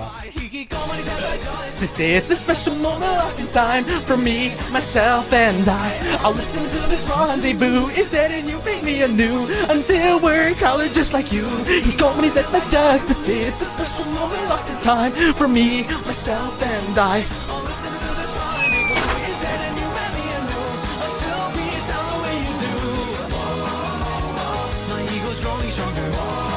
To say it's a special moment in time for me, myself, and I. I'll listen to this rendezvous instead, and you make me anew until we're in college just like you. He called me that like just to say it's a special moment in time for me, myself, and I. I'll listen to this rendezvous and you me anew until we sound the way you do. My ego's growing stronger.